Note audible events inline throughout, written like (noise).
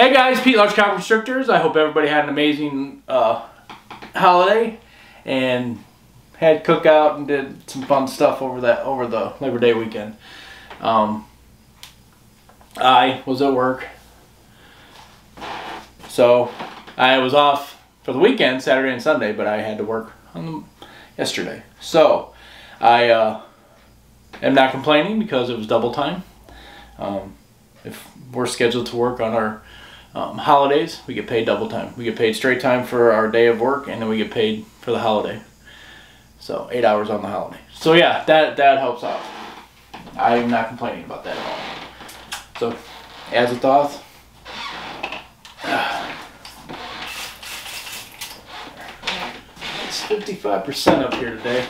Hey guys, Pete Large Caliber Constrictors. I hope everybody had an amazing uh, holiday and had cookout and did some fun stuff over that over the Labor Day weekend. Um, I was at work, so I was off for the weekend, Saturday and Sunday, but I had to work on them yesterday. So I uh, am not complaining because it was double time. Um, if we're scheduled to work on our um, holidays, we get paid double time. We get paid straight time for our day of work, and then we get paid for the holiday. So eight hours on the holiday. So yeah, that that helps out. I'm not complaining about that at all. So, as a thought, (sighs) it's 55% up here today.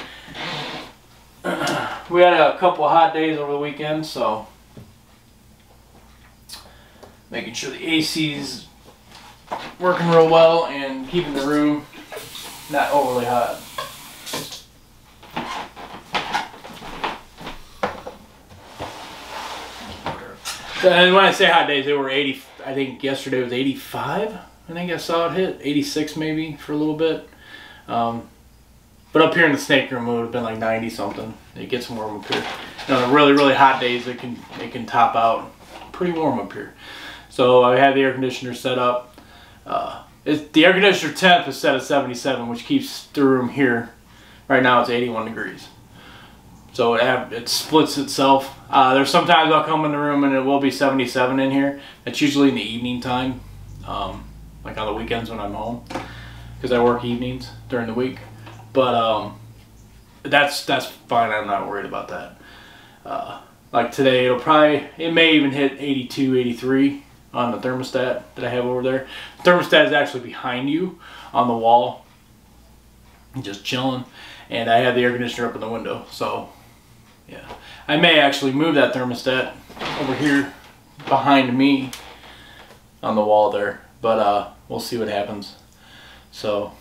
(clears throat) We had a couple hot days over the weekend, so making sure the AC's working real well and keeping the room not overly hot. And when I say hot days, they were 80. I think yesterday was 85. I think I saw it hit 86 maybe for a little bit. Um, but up here in the snake room, it would have been like 90 something. It gets warm up here. You know, the really really hot days, it can it can top out pretty warm up here. So I have the air conditioner set up. Uh, the air conditioner temp is set at 77, which keeps the room here. Right now it's 81 degrees. So it, it splits itself. Uh, there's sometimes I'll come in the room and it will be 77 in here. That's usually in the evening time, um, like on the weekends when I'm home, because I work evenings during the week. But um, that's that's fine. I'm not worried about that. Uh, like today, it'll probably it may even hit 82, 83 on the thermostat that I have over there. The thermostat is actually behind you on the wall, just chilling. And I have the air conditioner up in the window, so yeah. I may actually move that thermostat over here behind me on the wall there, but uh, we'll see what happens. So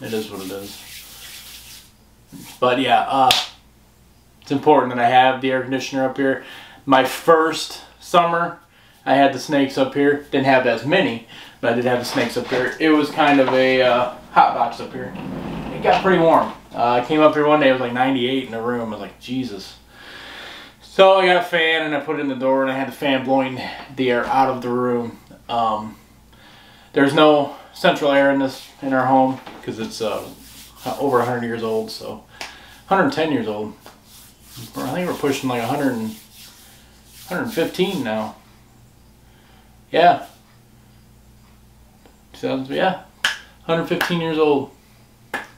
it is what it is. But yeah, uh, it's important that I have the air conditioner up here. My first summer, I had the snakes up here. Didn't have as many, but I did have the snakes up here. It was kind of a uh, hot box up here. It got pretty warm. Uh, I came up here one day, it was like 98 in the room. I was like, Jesus. So I got a fan and I put it in the door and I had the fan blowing the air out of the room. Um, there's no central air in this in our home because it's uh, over 100 years old. So 110 years old. I think we're pushing like 100 and, 115 now. Yeah. Yeah. 115 years old.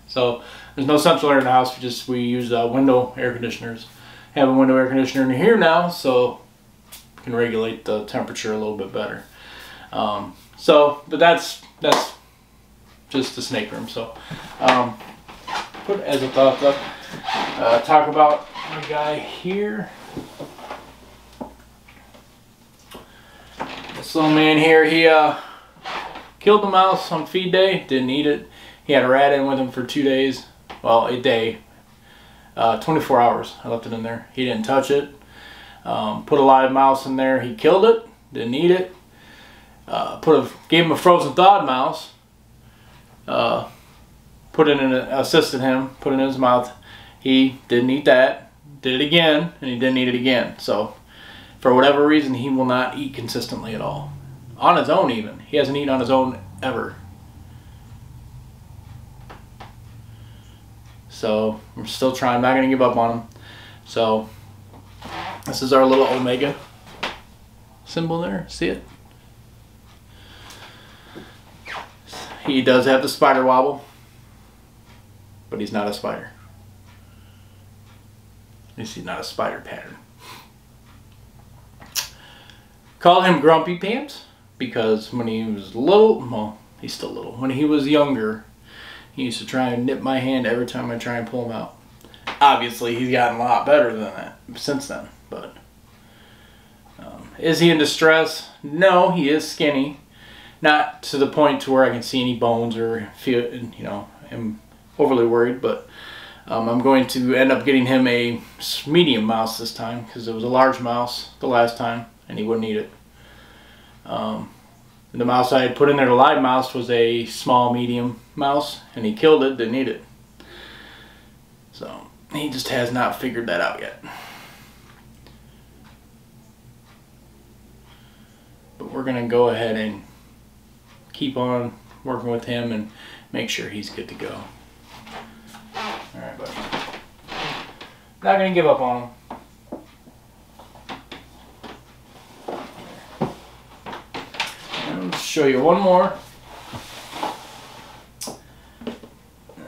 So there's no central air in the house. We just we use uh, window air conditioners. Have a window air conditioner in here now, so can regulate the temperature a little bit better. Um, so, but that's that's just the snake room. So, um, put as a thought up. Uh, talk about my guy here. This little man here, he uh, killed the mouse on feed day. Didn't eat it. He had a rat in with him for two days well, a day, uh, 24 hours. I left it in there. He didn't touch it. Um, put a live mouse in there. He killed it. Didn't eat it. Uh, put a gave him a frozen thawed mouse. Uh, put it in, a, assisted him. Put it in his mouth. He didn't eat that. Did it again, and he didn't eat it again. So, for whatever reason, he will not eat consistently at all. On his own, even he hasn't eaten on his own ever. So I'm still trying. I'm not going to give up on him. So this is our little Omega symbol there. See it? He does have the spider wobble, but he's not a spider. At least he's not a spider pattern. Call him Grumpy Pants because when he was little, well, he's still little. When he was younger, he used to try and nip my hand every time I try and pull him out. Obviously, he's gotten a lot better than that since then. But um, is he in distress? No, he is skinny. Not to the point to where I can see any bones or feel, you know, I'm overly worried. But um, I'm going to end up getting him a medium mouse this time because it was a large mouse the last time and he wouldn't eat it. Um, The mouse I had put in there, the live mouse, was a small, medium mouse, and he killed it, didn't eat it. So, he just has not figured that out yet. But we're going to go ahead and keep on working with him and make sure he's good to go. Alright, buddy. Not going to give up on him. I'll show you one more.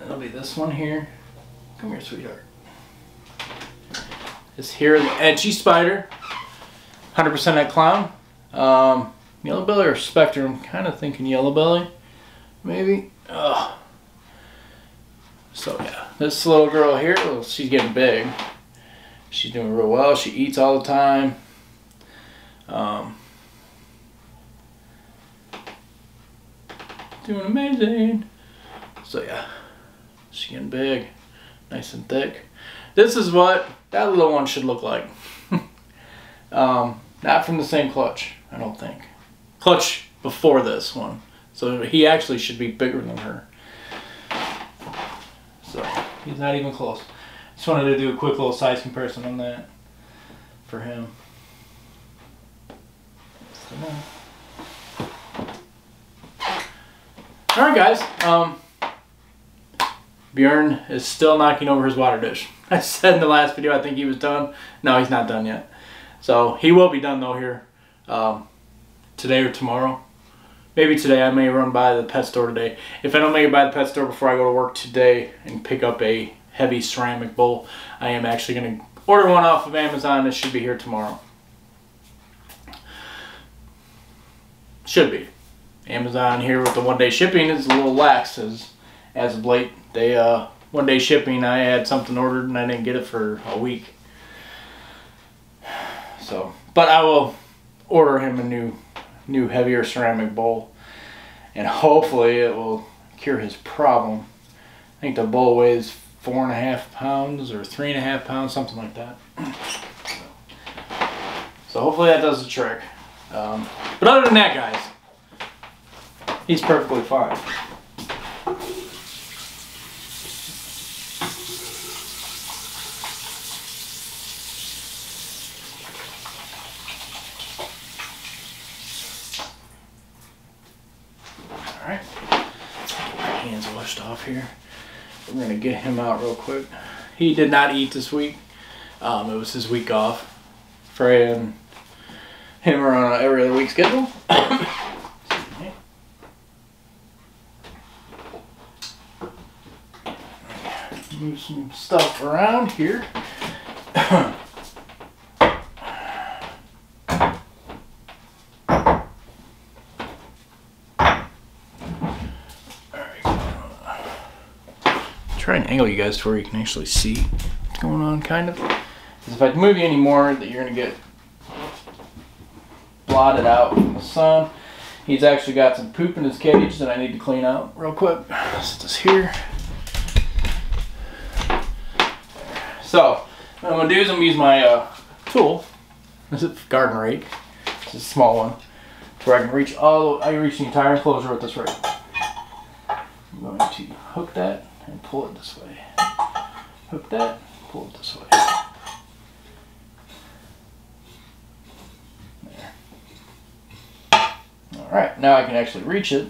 It'll be this one here. Come here, sweetheart. This here, the Enchi Spider. 100% that clown. Um, yellow belly or spectrum? Kind of thinking yellow belly, maybe. Ugh. So yeah, this little girl here, well, she's getting big. She's doing real well. She eats all the time. Um, doing amazing. So yeah, she's getting big, nice and thick. This is what that little one should look like. (laughs) um, not from the same clutch, I don't think. Clutch before this one. So he actually should be bigger than her. So he's not even close. Just wanted to do a quick little size comparison on that for him. All right, guys. Um, Bjorn is still knocking over his water dish. (laughs) I said in the last video I think he was done. No, he's not done yet. So he will be done though here um, today or tomorrow. Maybe today. I may run by the pet store today. If I don't make it by the pet store before I go to work today and pick up a heavy ceramic bowl, I am actually going to order one off of Amazon. It should be here tomorrow. Should be. Amazon here with the one day shipping is a little lax as as of late. They uh one day shipping I had something ordered and I didn't get it for a week. So but I will order him a new new heavier ceramic bowl and hopefully it will cure his problem. I think the bowl weighs four and a half pounds or three and a half pounds, something like that. So hopefully that does the trick. Um, but other than that, guys, he's perfectly fine. Alright, hands washed off here. We're gonna get him out real quick. He did not eat this week. Um, it was his week off. Freya and him are on every other week schedule. Move some stuff around here. Try and angle you guys to where you can actually see what's going on, kind of. 'Cause if I move you anymore, that you're gonna get blotted out from the sun. He's actually got some poop in his cage that I need to clean out real quick. This here. So, what I'm gonna do is I'm gonna use my uh, tool. This is a garden rake. It's a small one. To where I can reach all, I can reach the entire enclosure with this rake. I'm going to hook that and pull it this way. Hook that, pull it this way. There. Alright, now I can actually reach it.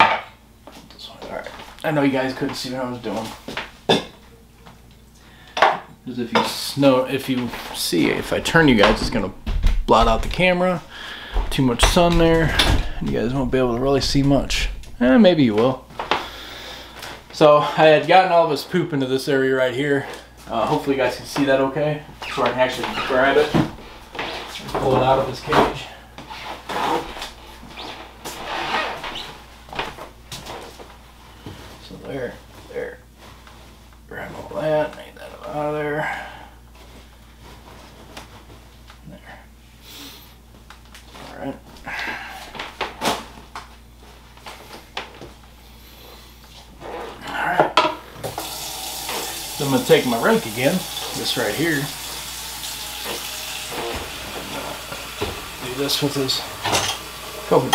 Alright. I know you guys couldn't see what I was doing. Because if you snow if you see if I turn you guys it's gonna blot out the camera. Too much sun there. And you guys won't be able to really see much. Eh, maybe you will. So I had gotten all of his poop into this area right here. Uh, hopefully you guys can see that okay. So I can actually grab it, pull it out of this cage. So there, there. Grab all that, make that out of there. There. Alright. Alright. Gonna take my rake again, this right here. Do this with this Go.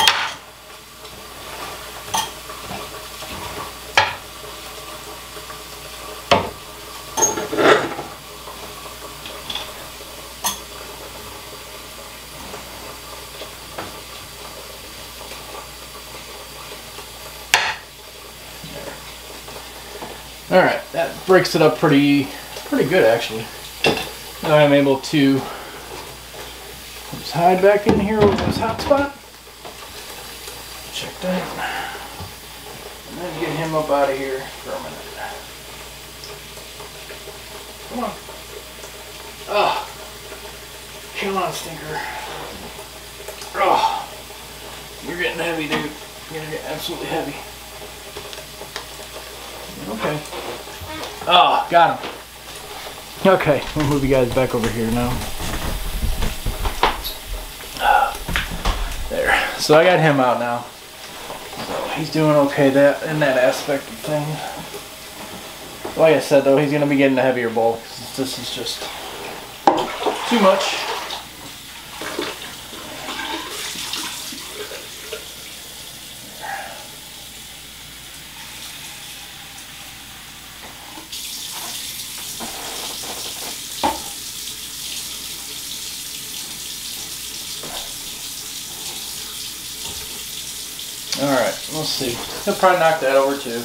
All right, breaks it up pretty, pretty good actually. Now I'm able to just hide back in here with this hot spot. Check that. And then get him up out of here for a minute. Come on. Oh. Come on, stinker. Oh. You're getting heavy, dude. You're gonna get absolutely heavy. Okay. Oh, got him. Okay, we'll move you guys back over here now. There. So I got him out now. So he's doing okay that in that aspect of things. Like I said though, he's gonna be getting a heavier bowl. This is just too much. Alright, let's see. He'll probably knock that over too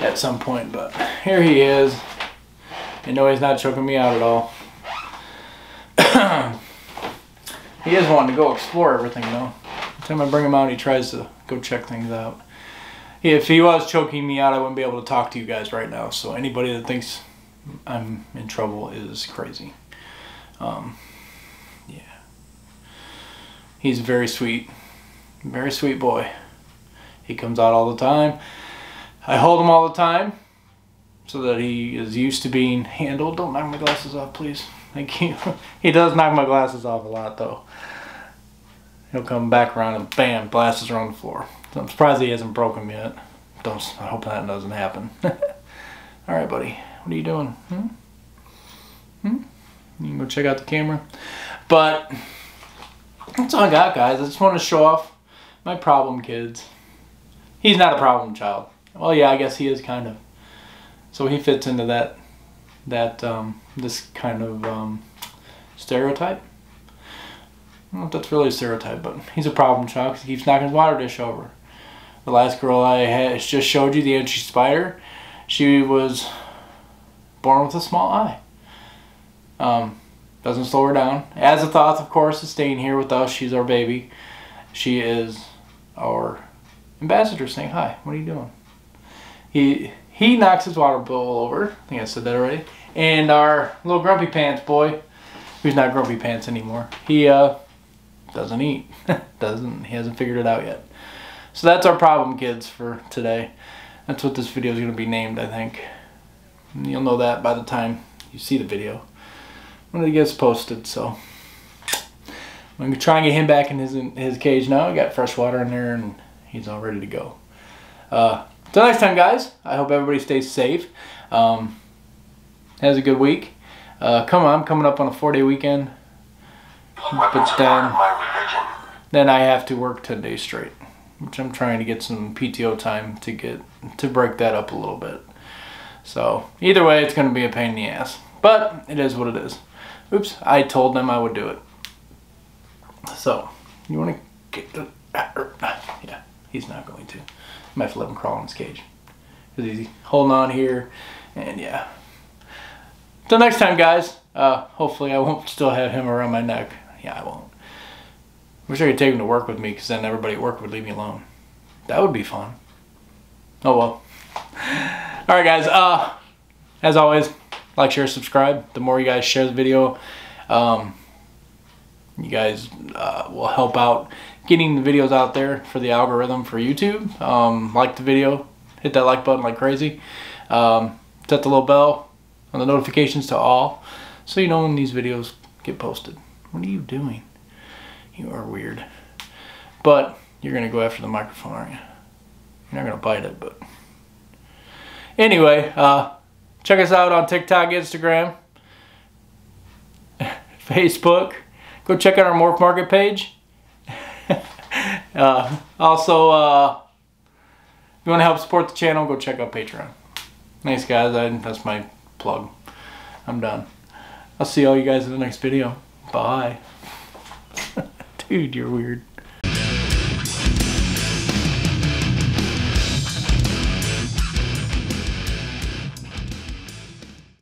at some point, but here he is. You know he's not choking me out at all. (clears throat) he is wanting to go explore everything though. Every time I bring him out, he tries to go check things out. If he was choking me out, I wouldn't be able to talk to you guys right now. So anybody that thinks I'm in trouble is crazy. Um, yeah. He's very sweet. Very sweet boy. He comes out all the time. I hold him all the time so that he is used to being handled. Don't knock my glasses off, please. Thank you. (laughs) he does knock my glasses off a lot, though. He'll come back around and bam, glasses are on the floor. So I'm surprised he hasn't broken yet. Don't, I hope that doesn't happen. (laughs) all right, buddy. What are you doing? Hmm? Hmm? You can go check out the camera. But that's all I got, guys. I just want to show off my problem kids. He's not a problem child. Well, yeah, I guess he is kind of. So he fits into that, that um, this kind of um, stereotype. I don't know if that's really a stereotype, but he's a problem child because he keeps knocking his water dish over. The last girl I had just showed you, the enchi spider, she was born with a small eye. Um, doesn't slow her down. As a thought, of course, is staying here with us. She's our baby. She is our ambassador saying, hi, what are you doing? He he knocks his water bowl over. I think I said that already. And our little grumpy pants boy, who's not grumpy pants anymore, he uh, doesn't eat. (laughs) doesn't he hasn't figured it out yet. So that's our problem kids for today. That's what this video is going to be named, I think. And you'll know that by the time you see the video. When it gets posted, so. I'm going to try and get him back in his, in his cage now. I got fresh water in there and he's all ready to go. Uh, until next time, guys, I hope everybody stays safe. Um, has a good week. Uh, come on, I'm coming up on a four-day weekend. But then, then I have to work 10 days straight, which I'm trying to get some PTO time to get to break that up a little bit. So either way, it's going to be a pain in the ass. But it is what it is. Oops, I told them I would do it. So, you want to get the... Yeah, he's not going to. I might have to let him crawl in his cage. Because he's holding on here, and yeah. Till next time, guys. Uh, hopefully I won't still have him around my neck. Yeah, I won't. Wish I could take him to work with me, because then everybody at work would leave me alone. That would be fun. Oh well. Alright guys, uh, as always, like, share, subscribe. The more you guys share the video, um, you guys uh, will help out getting the videos out there for the algorithm for YouTube. Um, like the video, hit that like button like crazy. Um, set the little bell on the notifications to all so you know when these videos get posted. What are you doing? You are weird. But you're going to go after the microphone, aren't you? You're not going to bite it, but... Anyway, uh, check us out on TikTok, Instagram, (laughs) Facebook. Go check out our Morph Market page. (laughs) uh, also, uh, if you want to help support the channel, go check out Patreon. Thanks, guys. I, that's my plug. I'm done. I'll see all you guys in the next video. Bye. (laughs) Dude, you're weird.